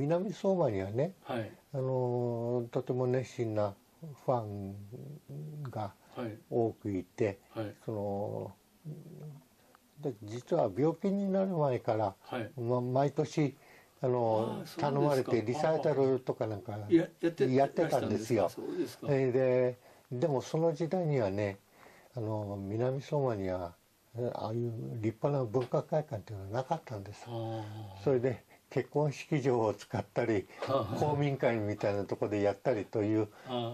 南相馬にはね、はい。あのとても熱心なファンがはい。多くいてはい。そので実は病気になる前から、はい。ま、毎年あの頼まれてリサイタルとかなんかややってたんですよ。ででもその時代にはねあの南相馬にはえああいう立派な文化会館っていうのはなかったんです。あそれで結婚式場を使ったりあ公民館みたいなところでやったりという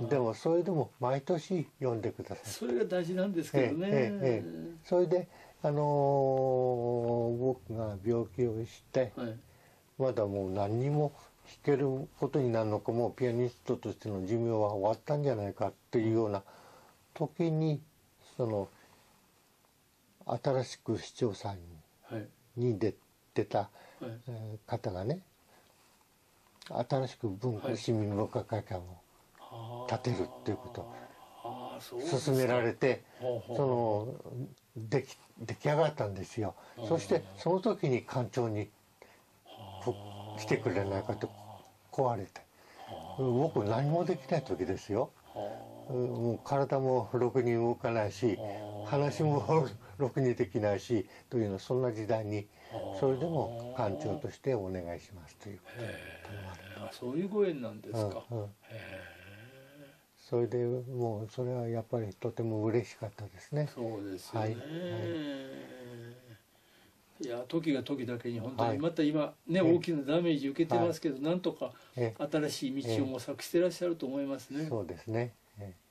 でもそれでも毎年読んでください。それが大事なんですけどね、えええそれであのー僕が病気をしてはい。まだもう何にも弾けることになるのかもうピアニストとしての寿命は終わったんじゃないかっていうような時にその新しく市長さんはい。に出出た、はい。えー方がね新しく文化、はい。市民文化会館をあ建てるっていうことああそうですか。勧められてそのでき出来上がったんですよ。そしてその時に館長にこ来てくれないかと壊れて。僕何もできない時ですよ。うんもう体もろくに動かないし話もろくにできないしというのそんな時代にそれでも館長としてお願いしますという。あそういうご縁なんですか、うんうん。へそれでもうそれはやっぱりとても嬉しかったですね。えそうですよね、はいい、や時が時だけに本当はい。にまた今ね、ええ。大きなダメージ受けてますけど、なんとかえ新しい道を模索してらっしゃると思いますね、そうですねえ